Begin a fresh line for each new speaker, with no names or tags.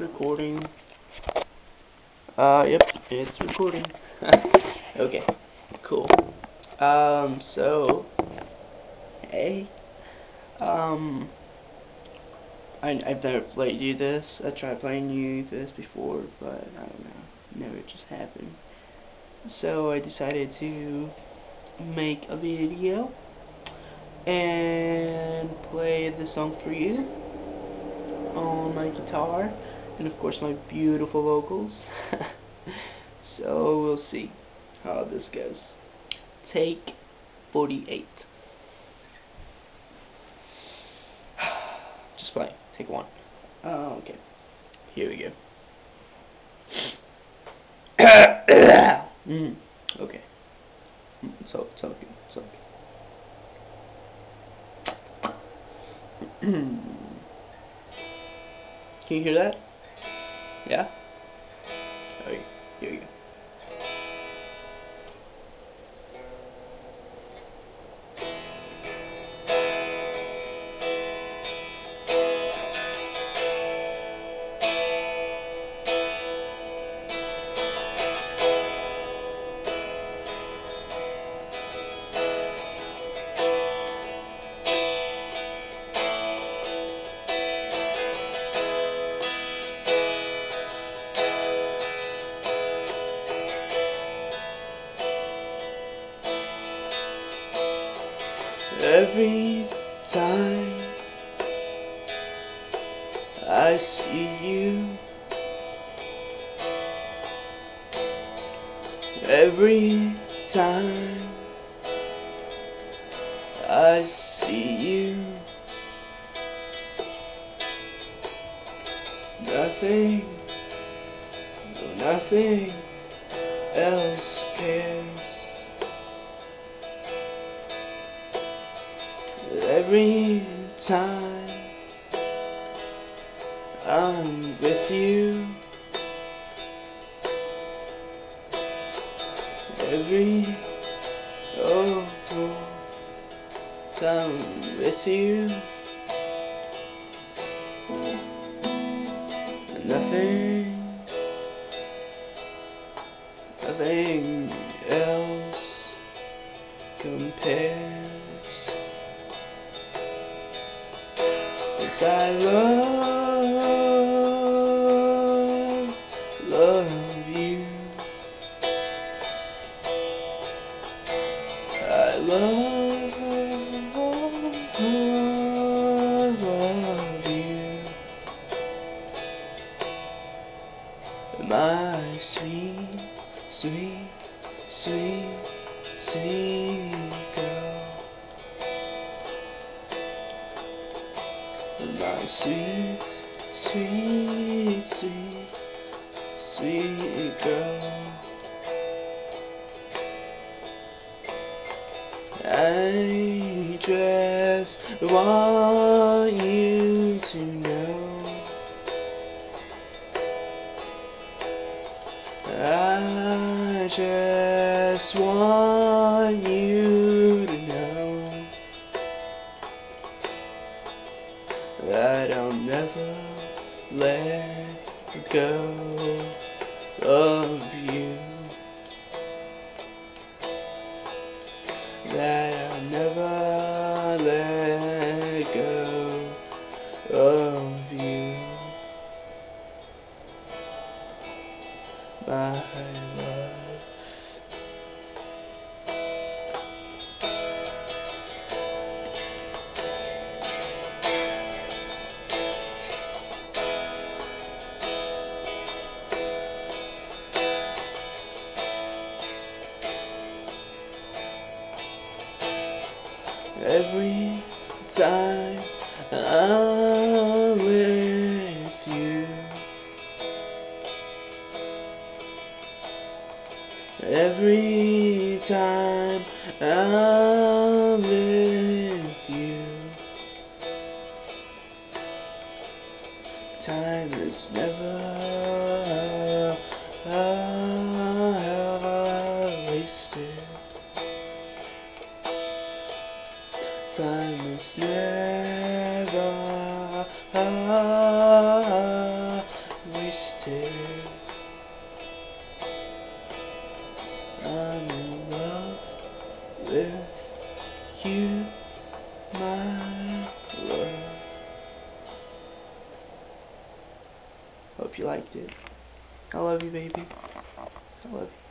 recording? Uh, yep, it's recording. okay, cool. Um, so, hey, um, I, I've never played you this. I tried playing you this before, but I don't know, never just happened. So I decided to make a video and play the song for you on my guitar and of course my beautiful vocals. So we'll see how this goes. Take 48 just play. Take one. Oh, okay. Here we go. Mm, okay. Mm, so so good so good. Can you hear that? Yeah? Okay, here we go. Every time I see you. Every time I see you. Nothing, nothing else cares every time I'm with you. Every oh, time with you. Nothing nothing I love, love you. I love, love love you. My sweet, sweet, sweet, sweet my sweet, sweet, sweet, sweet girl. I just want you to know I just want that I'll never let go of you. That I'll never let go of you. My love. Every time I'm with you. Every time I'm with you. Time is never time is never wasted. I'm in love with you, my love. Hope you liked it. I love you, baby. I love you.